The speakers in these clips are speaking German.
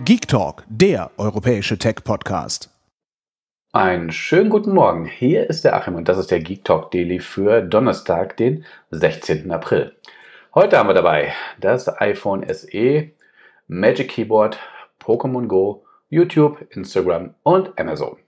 Geek Talk, der europäische Tech-Podcast. Einen schönen guten Morgen. Hier ist der Achim und das ist der Geek Talk Daily für Donnerstag, den 16. April. Heute haben wir dabei das iPhone SE, Magic Keyboard, Pokémon Go, YouTube, Instagram und Amazon.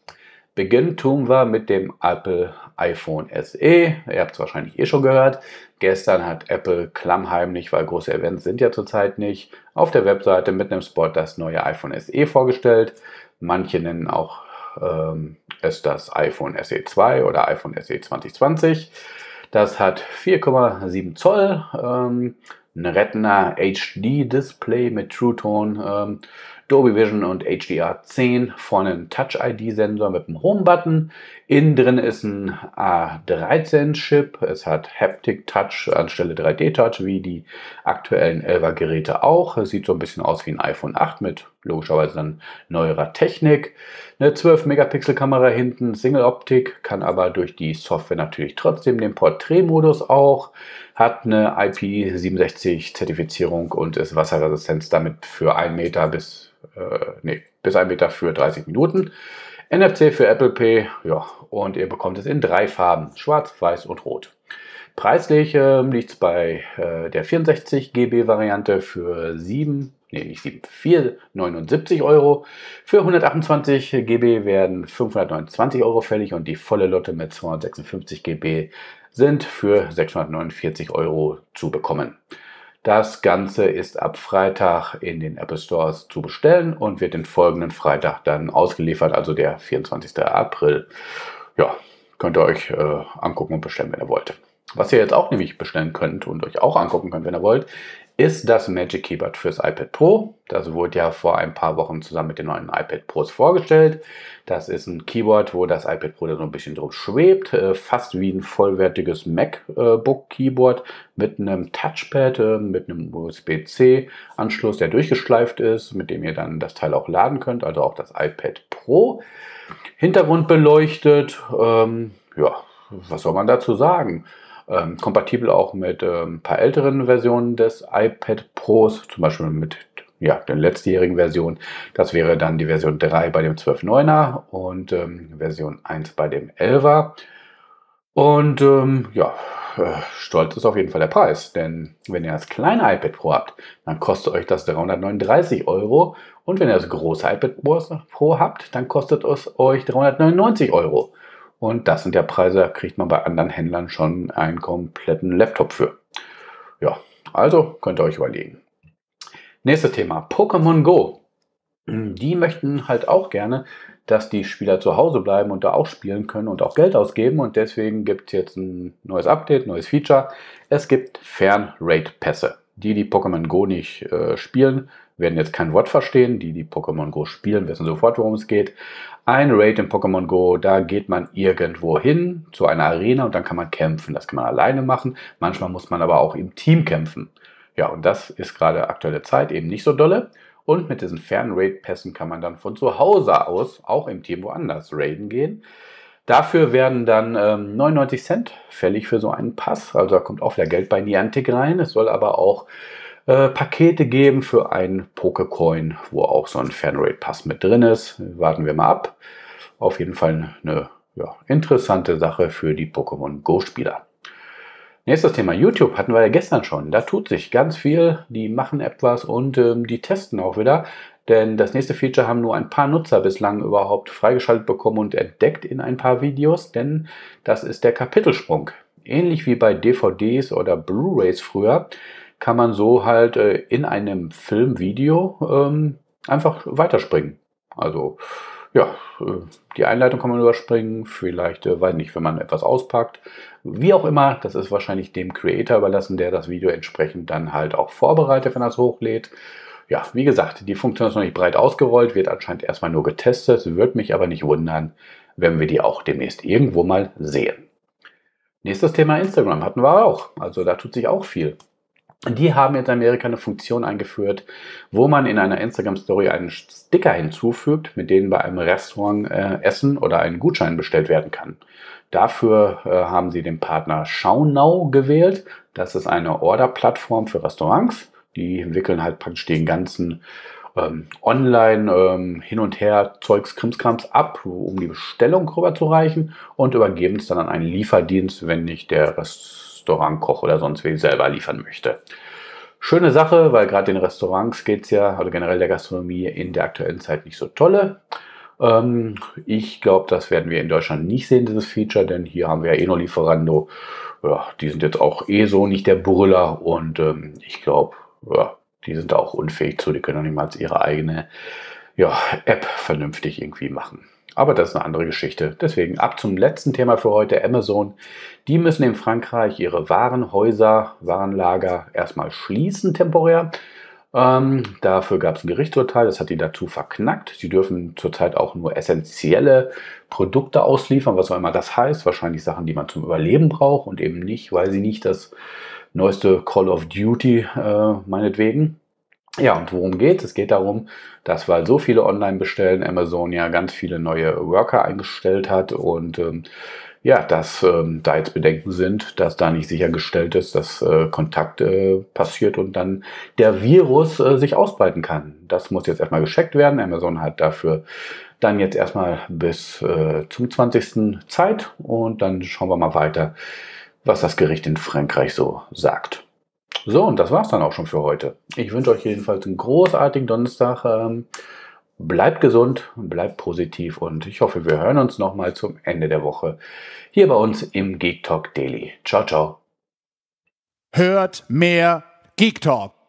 Beginnen tun wir mit dem Apple iPhone SE. Ihr habt es wahrscheinlich eh schon gehört. Gestern hat Apple klammheimlich, weil große Events sind ja zurzeit nicht, auf der Webseite mit einem Spot das neue iPhone SE vorgestellt. Manche nennen auch ähm, es das iPhone SE 2 oder iPhone SE 2020. Das hat 4,7 Zoll, ähm, ein Retina HD Display mit True Tone, ähm, Dolby Vision und HDR10, vorne ein Touch-ID-Sensor mit einem Home-Button. Innen drin ist ein A13-Chip. Es hat Haptic Touch anstelle 3D-Touch, wie die aktuellen 11er Geräte auch. Es sieht so ein bisschen aus wie ein iPhone 8 mit logischerweise dann neuerer Technik. Eine 12-Megapixel-Kamera hinten, Single-Optik, kann aber durch die Software natürlich trotzdem den Porträtmodus auch. Hat eine IP67-Zertifizierung und ist Wasserresistenz damit für 1 Meter bis äh, nee, bis 1 Meter für 30 Minuten. NFC für Apple Pay, ja, und ihr bekommt es in drei Farben, schwarz, weiß und rot. Preislich äh, liegt es bei äh, der 64 GB Variante für 7, nee, nicht 7, 479 Euro. Für 128 GB werden 529 Euro fällig und die volle Lotte mit 256 GB sind für 649 Euro zu bekommen. Das Ganze ist ab Freitag in den Apple Stores zu bestellen und wird den folgenden Freitag dann ausgeliefert, also der 24. April. Ja, könnt ihr euch äh, angucken und bestellen, wenn ihr wollt. Was ihr jetzt auch nämlich bestellen könnt und euch auch angucken könnt, wenn ihr wollt, ist das Magic Keyboard fürs iPad Pro. Das wurde ja vor ein paar Wochen zusammen mit den neuen iPad Pros vorgestellt. Das ist ein Keyboard, wo das iPad Pro da so ein bisschen drum schwebt, äh, fast wie ein vollwertiges MacBook Keyboard mit einem Touchpad, äh, mit einem USB-C-Anschluss, der durchgeschleift ist, mit dem ihr dann das Teil auch laden könnt, also auch das iPad Pro. Hintergrund beleuchtet, ähm, ja, was soll man dazu sagen? Ähm, kompatibel auch mit ähm, ein paar älteren Versionen des iPad Pros, zum Beispiel mit ja, der letztjährigen Version. Das wäre dann die Version 3 bei dem 12.9er und ähm, Version 1 bei dem 11er. Und ähm, ja, äh, stolz ist auf jeden Fall der Preis, denn wenn ihr das kleine iPad Pro habt, dann kostet euch das 339 Euro und wenn ihr das große iPad Pro habt, dann kostet es euch 399 Euro. Und das sind ja Preise, da kriegt man bei anderen Händlern schon einen kompletten Laptop für. Ja, also könnt ihr euch überlegen. Nächstes Thema, Pokémon Go. Die möchten halt auch gerne, dass die Spieler zu Hause bleiben und da auch spielen können und auch Geld ausgeben. Und deswegen gibt es jetzt ein neues Update, neues Feature. Es gibt Fernrate-Pässe. Die, die Pokémon Go nicht äh, spielen, werden jetzt kein Wort verstehen. Die, die Pokémon Go spielen, wissen sofort, worum es geht. Ein Raid in Pokémon Go, da geht man irgendwo hin zu einer Arena und dann kann man kämpfen. Das kann man alleine machen. Manchmal muss man aber auch im Team kämpfen. Ja, und das ist gerade aktuelle Zeit eben nicht so dolle. Und mit diesen Fern-Raid-Pässen kann man dann von zu Hause aus auch im Team woanders raiden gehen. Dafür werden dann ähm, 99 Cent fällig für so einen Pass. Also da kommt auch wieder Geld bei Niantic rein. Es soll aber auch äh, Pakete geben für einen Pokecoin, wo auch so ein Fanrate-Pass mit drin ist. Warten wir mal ab. Auf jeden Fall eine ja, interessante Sache für die Pokémon Go-Spieler. Nächstes Thema, YouTube hatten wir ja gestern schon. Da tut sich ganz viel. Die machen etwas und ähm, die testen auch wieder. Denn das nächste Feature haben nur ein paar Nutzer bislang überhaupt freigeschaltet bekommen und entdeckt in ein paar Videos. Denn das ist der Kapitelsprung. Ähnlich wie bei DVDs oder Blu-rays früher kann man so halt äh, in einem Filmvideo ähm, einfach weiterspringen. Also ja, äh, die Einleitung kann man überspringen, vielleicht, äh, weiß nicht, wenn man etwas auspackt. Wie auch immer, das ist wahrscheinlich dem Creator überlassen, der das Video entsprechend dann halt auch vorbereitet, wenn er es hochlädt. Ja, wie gesagt, die Funktion ist noch nicht breit ausgerollt, wird anscheinend erstmal nur getestet, wird mich aber nicht wundern, wenn wir die auch demnächst irgendwo mal sehen. Nächstes Thema Instagram hatten wir auch. Also da tut sich auch viel. Die haben jetzt in Amerika eine Funktion eingeführt, wo man in einer Instagram-Story einen Sticker hinzufügt, mit dem bei einem Restaurant äh, Essen oder einen Gutschein bestellt werden kann. Dafür äh, haben sie den Partner ShowNow gewählt. Das ist eine Order-Plattform für Restaurants. Die wickeln halt praktisch den ganzen ähm, online ähm, hin und her Zeugs, Krimskrams ab, um die Bestellung rüberzureichen und übergeben es dann an einen Lieferdienst, wenn nicht der Restaurantkoch oder sonst wer selber liefern möchte. Schöne Sache, weil gerade den Restaurants geht es ja, also generell der Gastronomie in der aktuellen Zeit nicht so tolle. Ähm, ich glaube, das werden wir in Deutschland nicht sehen, dieses Feature, denn hier haben wir ja eh nur Lieferando. Ja, die sind jetzt auch eh so nicht der Brüller und ähm, ich glaube, ja, die sind da auch unfähig zu, die können auch niemals ihre eigene ja, App vernünftig irgendwie machen. Aber das ist eine andere Geschichte. Deswegen ab zum letzten Thema für heute, Amazon. Die müssen in Frankreich ihre Warenhäuser, Warenlager erstmal schließen temporär. Ähm, dafür gab es ein Gerichtsurteil, das hat die dazu verknackt. Sie dürfen zurzeit auch nur essentielle Produkte ausliefern, was auch immer das heißt. Wahrscheinlich Sachen, die man zum Überleben braucht und eben nicht, weil sie nicht das neueste Call of Duty äh, meinetwegen. Ja, und worum geht es? Es geht darum, dass weil so viele online bestellen, Amazon ja ganz viele neue Worker eingestellt hat und ähm, ja, dass ähm, da jetzt Bedenken sind, dass da nicht sichergestellt ist, dass äh, Kontakt äh, passiert und dann der Virus äh, sich ausbreiten kann. Das muss jetzt erstmal gescheckt werden. Amazon hat dafür dann jetzt erstmal bis äh, zum 20. Zeit und dann schauen wir mal weiter, was das Gericht in Frankreich so sagt. So, und das war's dann auch schon für heute. Ich wünsche euch jedenfalls einen großartigen Donnerstag. Ähm, Bleibt gesund, bleibt positiv und ich hoffe, wir hören uns nochmal zum Ende der Woche hier bei uns im Geek Talk Daily. Ciao, ciao. Hört mehr Geek Talk.